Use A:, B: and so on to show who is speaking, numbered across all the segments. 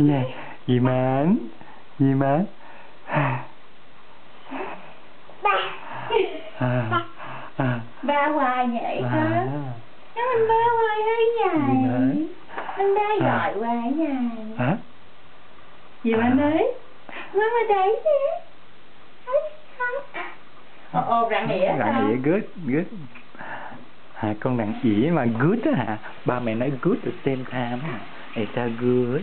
A: 예, 이만,
B: 이만.
A: 아, 아, 아.
B: Ba hoài vậy
A: à.
B: hả? Nếu anh ba hoài hay vậy? Anh ba
A: à.
B: gọi hoài vậy?
A: Hả?
B: Gì
A: mà
B: anh? À. Má mà đấy nè. Ô, ô, rạng
A: ỉa
B: Rạng
A: ỉa, good, good. À, con rạng ỉa mà good á hả? Ba mẹ nói good at same time hả? It's a good.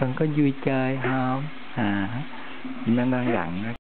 A: còn có vui chơi không à những năng lượng